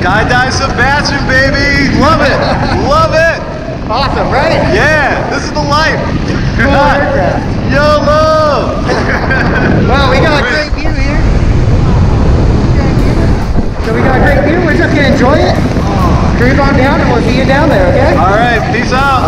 Skydive Sebastian, baby. Love it. Love it. Awesome, right? Yeah, this is the life. Cool aircraft. YOLO. Well, we got a great view here. So we got a great view. We're just gonna enjoy it. Cruise on down, and we'll see you down there. Okay? All right, peace out.